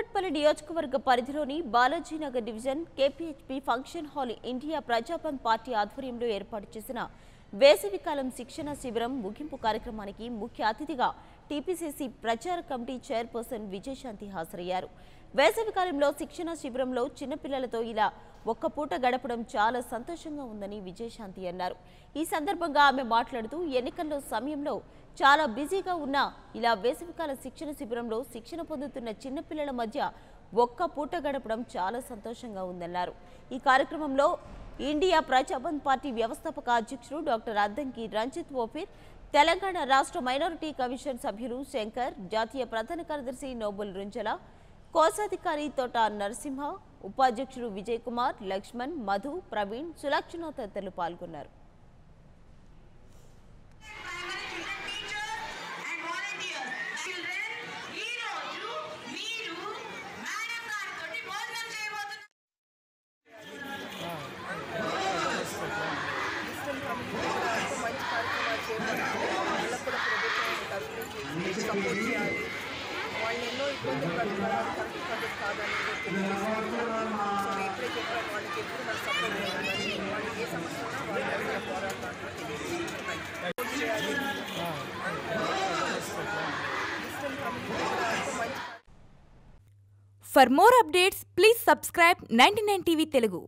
కూకట్పల్లి నియోజకవర్గ పరిధిలోని Balajinagar division KPHB function hall India Prajapanth party ఆధ్వర్యంలో ఏర్పాటు చేసిన వేసవికాలం శిక్షణ శిబిరం ముగింపు కార్యక్రమానికి ముఖ్య అతిథిగా టీపీసీసీ ప్రచార కమిటీ చైర్పర్సన్ విజయశాంతి హాజరయ్యారు. వేసవికాలంలో శిక్షణ శిబిరంలో చిన్నపిల్లలతో ఇలా ఒక్క పూట గడపడం చాలా సంతోషంగా ఉందని విజయశాంతి అన్నారు. ఈ సందర్భంగా ఆమె మాట్లాడుతూ ఎన్నికల్లో సమయంలో చాలా బిజీగా ఉన్న ఇలా వేసవికాల శిక్షణ శిబిరంలో శిక్షణ పొందుతున్న చిన్నపిల్లల మధ్య ఒక్క పూట గడపడం చాలా సంతోషంగా ఉందన్నారు. ఈ కార్యక్రమంలో ఇండియా ప్రజాబంద్ పార్టీ వ్యవస్థాపక అధ్యక్షుడు డాక్టర్ అద్దంకి రంజిత్ ఓఫీర్ తెలంగాణ రాష్ట్ర మైనారిటీ కమిషన్ సభ్యులు శంకర్ జాతీయ ప్రధాన కార్యదర్శి నోబుల్ రుంజల కోశాధికారి తోట నరసింహ ఉపాధ్యక్షుడు విజయ్ కుమార్ లక్ష్మణ్ మధు ప్రవీణ్ సులక్షణ తదితరులు పాల్గొన్నారు. వాళ్ళు ఎన్నో ఇబ్బందులు పడుతున్నారు కరెక్ట్ పద్ధతి కాదనేది తెలియజేస్తున్నారు సో ఇప్పుడే వాళ్ళకి ఎప్పుడు మనం సపోర్ట్ చేయాలని వాళ్ళకి ఏ సమస్య ఉన్నా వాళ్ళ తరఫున చేయాలి For more updates, please subscribe 99 TV Telugu.